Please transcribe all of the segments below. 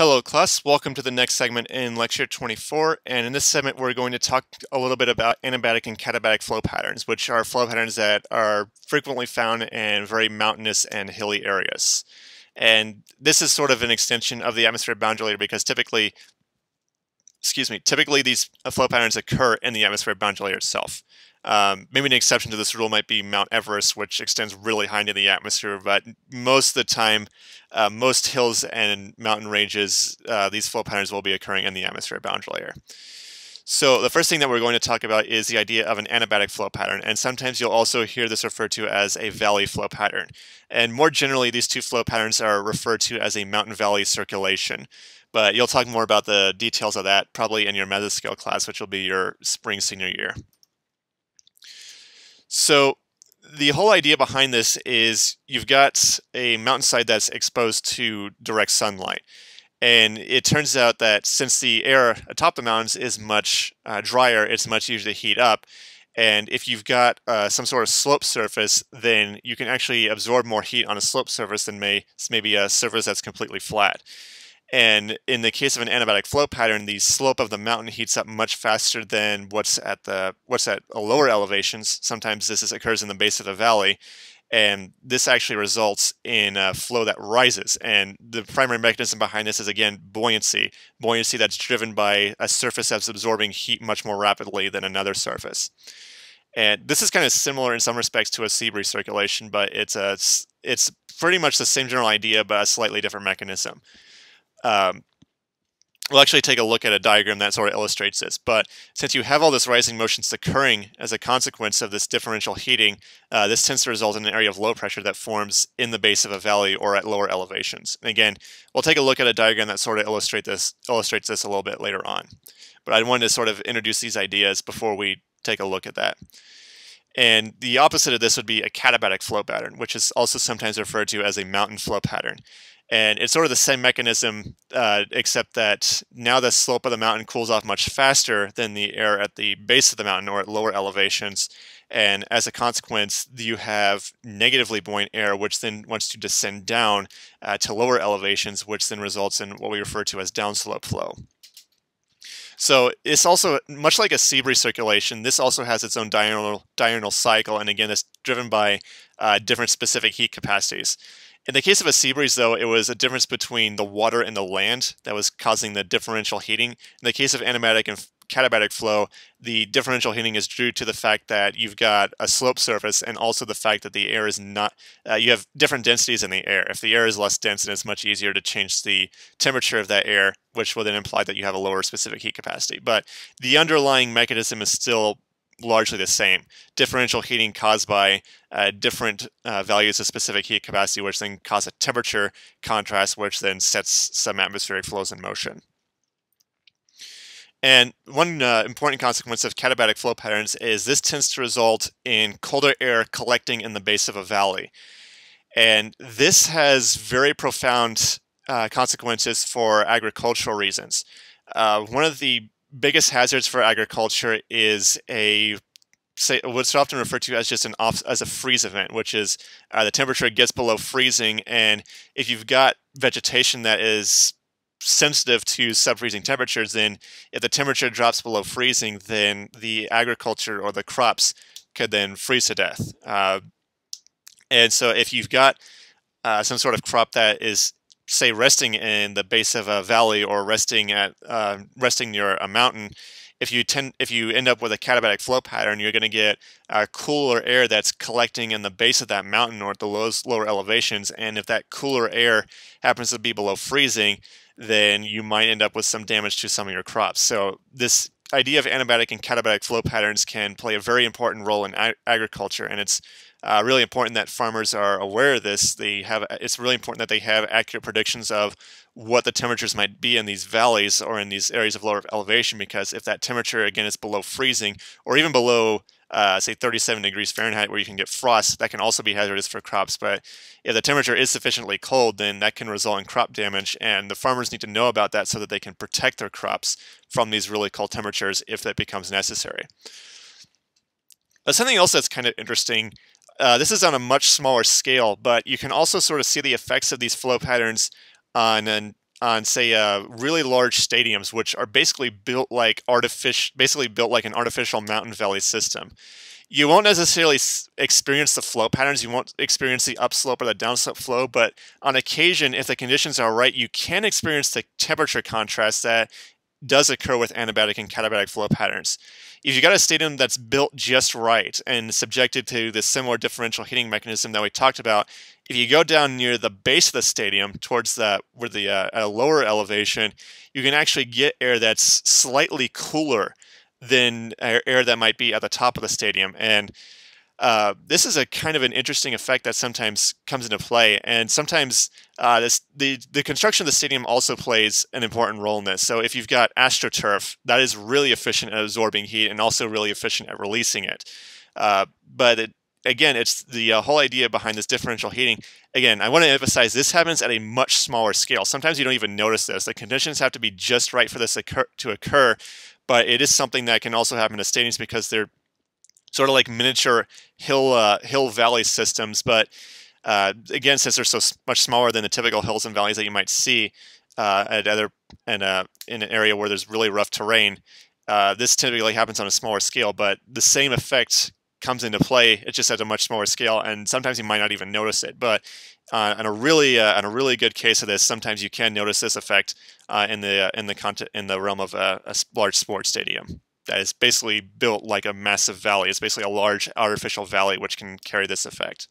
Hello class, welcome to the next segment in lecture 24 and in this segment we're going to talk a little bit about anabatic and katabatic flow patterns which are flow patterns that are frequently found in very mountainous and hilly areas. And this is sort of an extension of the atmospheric boundary layer because typically, excuse me, typically these flow patterns occur in the atmospheric boundary layer itself. Um, maybe an exception to this rule might be Mount Everest, which extends really high into the atmosphere, but most of the time, uh, most hills and mountain ranges, uh, these flow patterns will be occurring in the atmospheric boundary layer. So the first thing that we're going to talk about is the idea of an anabatic flow pattern, and sometimes you'll also hear this referred to as a valley flow pattern. And more generally, these two flow patterns are referred to as a mountain-valley circulation. But you'll talk more about the details of that probably in your mesoscale class, which will be your spring senior year. So the whole idea behind this is you've got a mountainside that's exposed to direct sunlight. And it turns out that since the air atop the mountains is much uh, drier, it's much easier to heat up. And if you've got uh, some sort of slope surface, then you can actually absorb more heat on a slope surface than may, maybe a surface that's completely flat. And in the case of an anabatic flow pattern, the slope of the mountain heats up much faster than what's at the what's at lower elevations. Sometimes this is, occurs in the base of the valley, and this actually results in a flow that rises. And the primary mechanism behind this is again buoyancy, buoyancy that's driven by a surface that's absorbing heat much more rapidly than another surface. And this is kind of similar in some respects to a sea breeze circulation, but it's a it's pretty much the same general idea, but a slightly different mechanism. Um, we'll actually take a look at a diagram that sort of illustrates this. But since you have all this rising motions occurring as a consequence of this differential heating, uh, this tends to result in an area of low pressure that forms in the base of a valley or at lower elevations. And again, we'll take a look at a diagram that sort of illustrate this, illustrates this a little bit later on. But I wanted to sort of introduce these ideas before we take a look at that. And the opposite of this would be a katabatic flow pattern, which is also sometimes referred to as a mountain flow pattern. And it's sort of the same mechanism, uh, except that now the slope of the mountain cools off much faster than the air at the base of the mountain or at lower elevations. And as a consequence, you have negatively buoyant air, which then wants to descend down uh, to lower elevations, which then results in what we refer to as downslope flow. So it's also much like a sea breeze circulation. This also has its own diurnal diurnal cycle, and again, it's driven by uh, different specific heat capacities. In the case of a sea breeze, though, it was a difference between the water and the land that was causing the differential heating. In the case of anabatic and katabatic flow, the differential heating is due to the fact that you've got a slope surface and also the fact that the air is not, uh, you have different densities in the air. If the air is less dense, then it's much easier to change the temperature of that air, which will then imply that you have a lower specific heat capacity. But the underlying mechanism is still largely the same. Differential heating caused by uh, different uh, values of specific heat capacity, which then cause a temperature contrast, which then sets some atmospheric flows in motion. And one uh, important consequence of katabatic flow patterns is this tends to result in colder air collecting in the base of a valley. And this has very profound uh, consequences for agricultural reasons. Uh, one of the biggest hazards for agriculture is a say what's often referred to as just an off as a freeze event, which is uh, the temperature gets below freezing, and if you've got vegetation that is sensitive to sub-freezing temperatures, then if the temperature drops below freezing, then the agriculture or the crops could then freeze to death. Uh, and so if you've got uh, some sort of crop that is say resting in the base of a valley or resting at uh, resting near a mountain, if you tend if you end up with a katabatic flow pattern, you're going to get uh, cooler air that's collecting in the base of that mountain or at the lowest, lower elevations. And if that cooler air happens to be below freezing, then you might end up with some damage to some of your crops. So this idea of anabatic and katabatic flow patterns can play a very important role in ag agriculture, and it's uh, really important that farmers are aware of this. They have it's really important that they have accurate predictions of what the temperatures might be in these valleys or in these areas of lower elevation. Because if that temperature again is below freezing or even below uh, say 37 degrees Fahrenheit where you can get frost, that can also be hazardous for crops. But if the temperature is sufficiently cold, then that can result in crop damage, and the farmers need to know about that so that they can protect their crops from these really cold temperatures if that becomes necessary. But something else that's kind of interesting uh, this is on a much smaller scale, but you can also sort of see the effects of these flow patterns on an, on say uh, really large stadiums, which are basically built like artificial, basically built like an artificial mountain valley system. You won't necessarily experience the flow patterns. You won't experience the upslope or the downslope flow, but on occasion, if the conditions are right, you can experience the temperature contrast that does occur with anabatic and katabatic flow patterns. If you got a stadium that's built just right and subjected to the similar differential heating mechanism that we talked about, if you go down near the base of the stadium towards the where the uh, at a lower elevation, you can actually get air that's slightly cooler than air that might be at the top of the stadium. And uh, this is a kind of an interesting effect that sometimes comes into play, and sometimes uh, this, the the construction of the stadium also plays an important role in this. So if you've got astroturf, that is really efficient at absorbing heat and also really efficient at releasing it. Uh, but it, again, it's the uh, whole idea behind this differential heating. Again, I want to emphasize this happens at a much smaller scale. Sometimes you don't even notice this. The conditions have to be just right for this occur- to occur, but it is something that can also happen to stadiums because they're sort of like miniature hill uh, hill valley systems. But uh, again, since they're so much smaller than the typical hills and valleys that you might see uh, at other and uh, in an area where there's really rough terrain, uh, this typically happens on a smaller scale. But the same effect comes into play. It's just at a much smaller scale, and sometimes you might not even notice it. But uh, on a really uh, on a really good case of this, sometimes you can notice this effect uh, in the uh, in the content in the realm of a large sports stadium that is basically built like a massive valley. It's basically a large artificial valley which can carry this effect.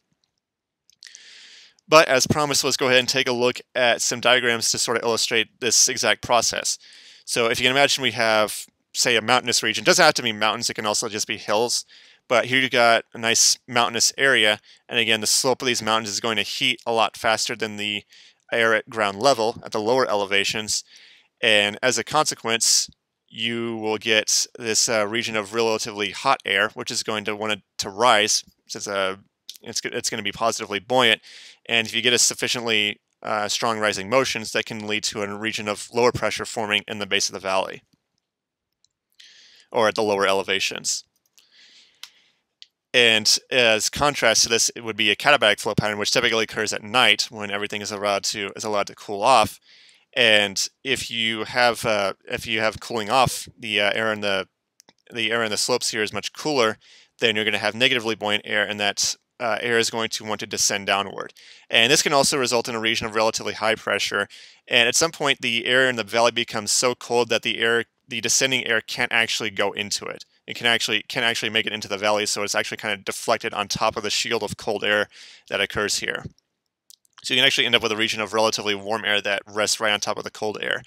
But as promised, let's go ahead and take a look at some diagrams to sort of illustrate this exact process. So if you can imagine we have, say, a mountainous region. It doesn't have to be mountains, it can also just be hills. But here you've got a nice mountainous area. And again, the slope of these mountains is going to heat a lot faster than the air at ground level at the lower elevations. And as a consequence, you will get this uh, region of relatively hot air, which is going to want to rise since uh, it's, it's going to be positively buoyant. And if you get a sufficiently uh, strong rising motions, that can lead to a region of lower pressure forming in the base of the valley or at the lower elevations. And as contrast to this, it would be a katabatic flow pattern, which typically occurs at night when everything is allowed to is allowed to cool off. And if you have uh, if you have cooling off, the uh, air in the the air in the slopes here is much cooler, then you're going to have negatively buoyant air, and that uh, air is going to want to descend downward. And this can also result in a region of relatively high pressure. And at some point, the air in the valley becomes so cold that the air, the descending air, can't actually go into it. It can actually can actually make it into the valley, so it's actually kind of deflected on top of the shield of cold air that occurs here. So you can actually end up with a region of relatively warm air that rests right on top of the cold air.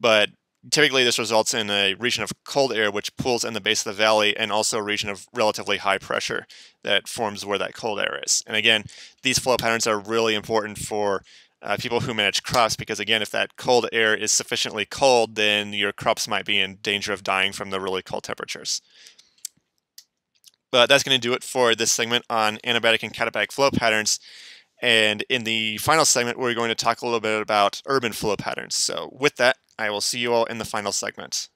But typically this results in a region of cold air which pools in the base of the valley and also a region of relatively high pressure that forms where that cold air is. And again, these flow patterns are really important for uh, people who manage crops because again, if that cold air is sufficiently cold, then your crops might be in danger of dying from the really cold temperatures. But that's going to do it for this segment on anabatic and katabatic flow patterns. And in the final segment, we're going to talk a little bit about urban flow patterns. So with that, I will see you all in the final segment.